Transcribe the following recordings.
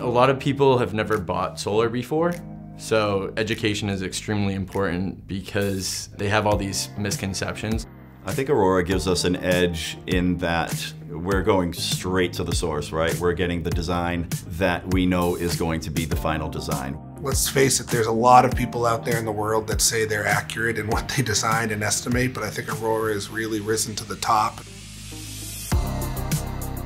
A lot of people have never bought solar before, so education is extremely important because they have all these misconceptions. I think Aurora gives us an edge in that we're going straight to the source, right? We're getting the design that we know is going to be the final design. Let's face it, there's a lot of people out there in the world that say they're accurate in what they design and estimate, but I think Aurora has really risen to the top.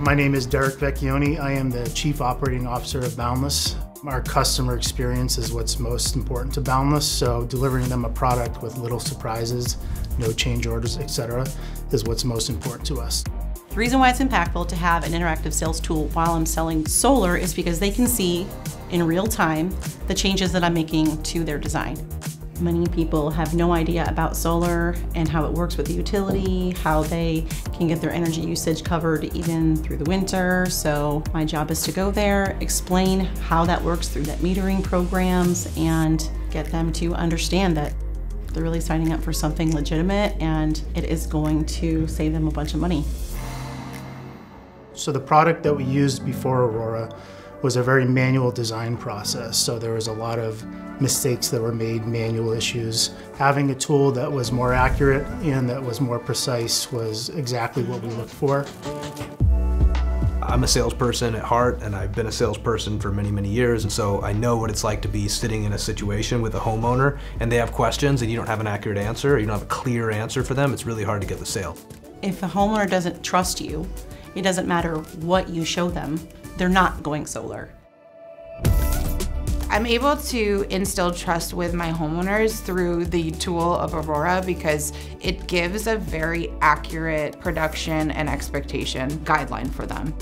My name is Derek Vecchioni. I am the Chief Operating Officer of Boundless. Our customer experience is what's most important to Boundless, so delivering them a product with little surprises, no change orders, etc., is what's most important to us. The reason why it's impactful to have an interactive sales tool while I'm selling solar is because they can see in real time the changes that I'm making to their design. Many people have no idea about solar and how it works with the utility, how they can get their energy usage covered even through the winter. So my job is to go there, explain how that works through net metering programs, and get them to understand that they're really signing up for something legitimate and it is going to save them a bunch of money. So the product that we used before Aurora was a very manual design process. So there was a lot of mistakes that were made, manual issues. Having a tool that was more accurate and that was more precise was exactly what we looked for. I'm a salesperson at heart and I've been a salesperson for many, many years. And so I know what it's like to be sitting in a situation with a homeowner and they have questions and you don't have an accurate answer or you don't have a clear answer for them. It's really hard to get the sale. If a homeowner doesn't trust you, it doesn't matter what you show them, they're not going solar. I'm able to instill trust with my homeowners through the tool of Aurora because it gives a very accurate production and expectation guideline for them.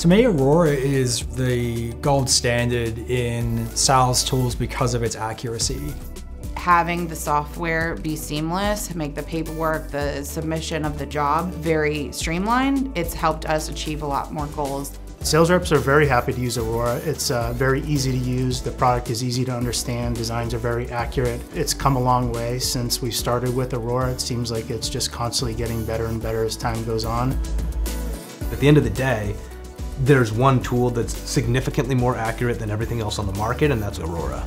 To me, Aurora is the gold standard in sales tools because of its accuracy. Having the software be seamless, make the paperwork, the submission of the job very streamlined, it's helped us achieve a lot more goals. Sales reps are very happy to use Aurora. It's uh, very easy to use, the product is easy to understand, designs are very accurate. It's come a long way since we started with Aurora. It seems like it's just constantly getting better and better as time goes on. At the end of the day, there's one tool that's significantly more accurate than everything else on the market, and that's Aurora.